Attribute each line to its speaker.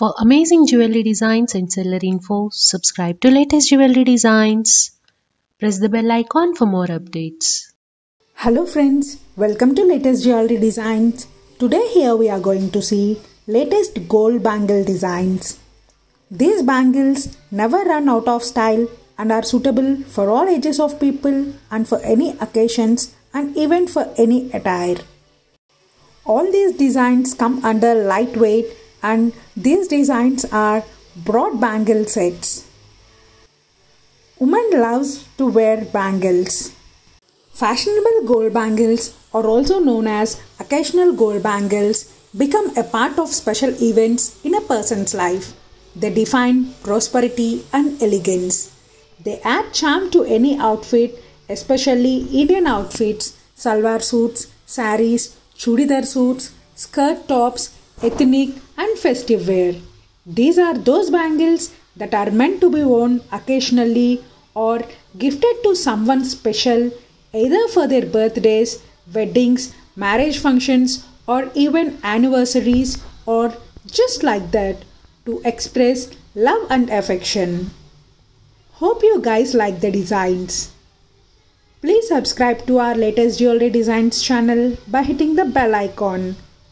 Speaker 1: For amazing jewelry designs and seller info, subscribe to latest jewelry designs. Press the bell icon for more updates.
Speaker 2: Hello friends, welcome to latest jewelry designs. Today here we are going to see latest gold bangle designs. These bangles never run out of style and are suitable for all ages of people and for any occasions and even for any attire. All these designs come under lightweight and these designs are broad bangle sets. Women loves to wear bangles. Fashionable gold bangles or also known as occasional gold bangles become a part of special events in a person's life. They define prosperity and elegance. They add charm to any outfit, especially Indian outfits, salwar suits, saris, chudidar suits, skirt tops, ethnic and festive wear. These are those bangles that are meant to be worn occasionally or gifted to someone special either for their birthdays, weddings, marriage functions or even anniversaries or just like that to express love and affection. Hope you guys like the designs. Please subscribe to our latest jewelry designs channel by hitting the bell icon.